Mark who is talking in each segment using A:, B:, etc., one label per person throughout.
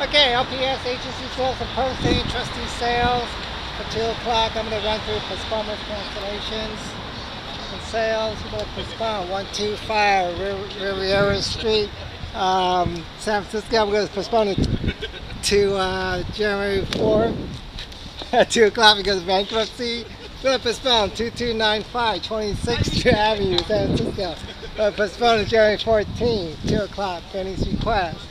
A: Okay, LPS agency sales and posting, trustee sales for 2 o'clock. I'm going to run through postponements, cancellations, and sales. We're going to postpone 125 Rivera Street, um, San Francisco. We're going to postpone it to uh, January 4th at 2 o'clock because of bankruptcy. We're going to postpone 2295 26th Avenue, San Francisco. We're going to postpone January 14th, 2 o'clock, Benny's request.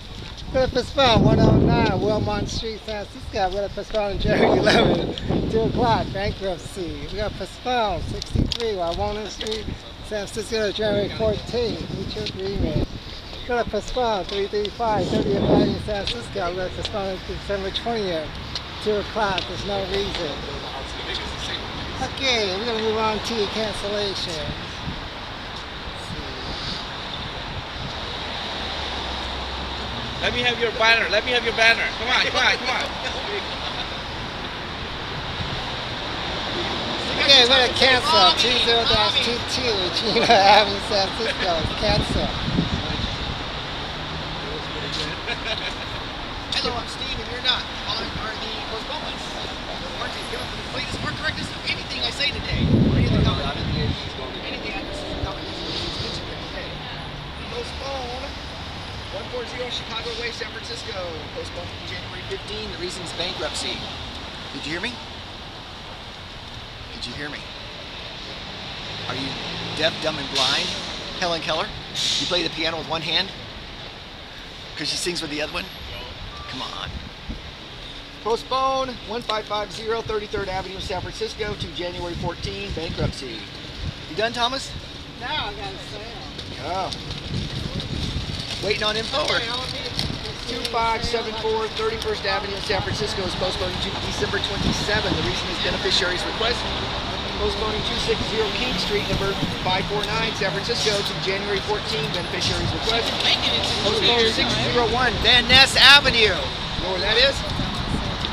A: To postpone 109 Wilmont Street, San Francisco. To postpone to January 11th, 2 o'clock, bankruptcy. We got to 63 Wawona Street, San Francisco, January 14th, mutual agreement. We got to 335 30th Avenue, San Francisco. Going to postpone December 20th, 2 o'clock. There's no reason. Okay, we're going to move on to cancellation.
B: Let me have your banner. Let me have your banner. Come on, come on, come on.
A: Okay, we're going to cancel 20-22 Regina Avenue, San Francisco. Cancel.
C: Hello, I'm Steve, and you're not. Following are the postponements. Aren't you given the latest or correctness of anything I say today? Or any of the comments? Anything I just comments mentioned here today. Postpone. 140 Chicago Way, San Francisco. Postponed to January 15. The reason is bankruptcy. Did you hear me? Did you hear me? Are you deaf, dumb, and blind? Helen Keller? You play the piano with one hand? Because she sings with the other one? Come on. Postpone 1550 33rd Avenue, San Francisco to January 14, bankruptcy. You done, Thomas?
A: No, I got to sale.
C: Oh. Waiting on info or? 2574 31st Avenue in San Francisco is postponed to December 27. The reason is beneficiary's request. Postponing 260 King Street, number 549, San Francisco to January 14. Beneficiary's request. Postpone 601 Van Ness Avenue. You know where that is?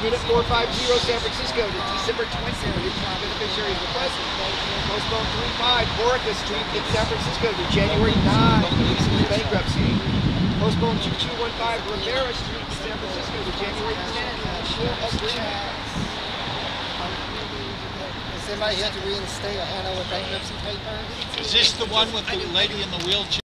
C: Unit 450 San Francisco to December 20. Beneficiary's request. Postpone 35 Borica Street in San Francisco to January 9. Reason is bankruptcy. Postpone 2215 Rivera Street San Francisco to January 10. Full agreement.
A: Does anybody have to reinstate a Hanover bankruptcy paper?
D: Is this the one with the lady in the wheelchair?